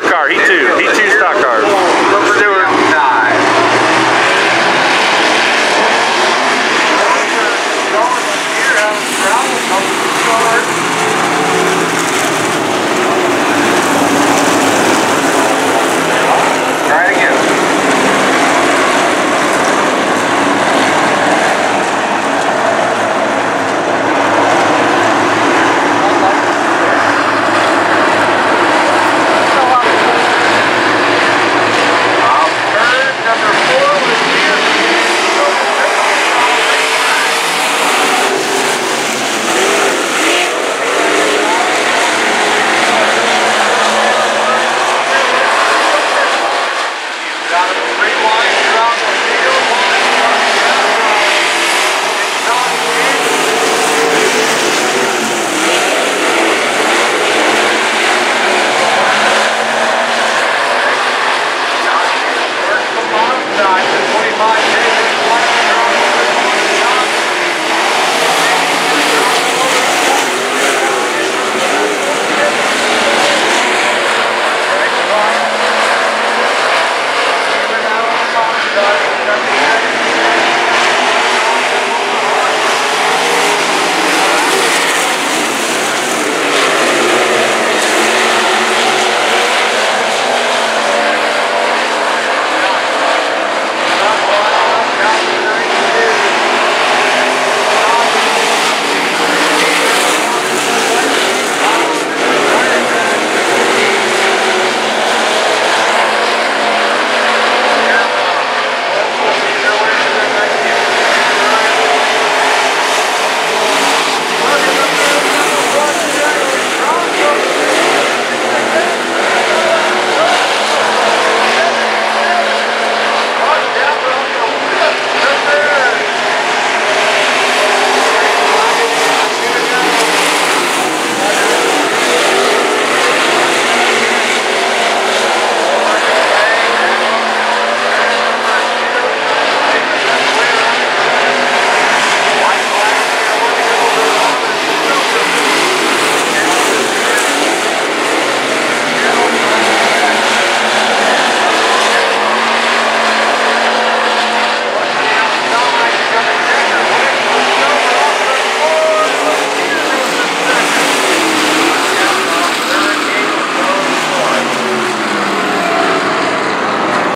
stock car. He too. He not.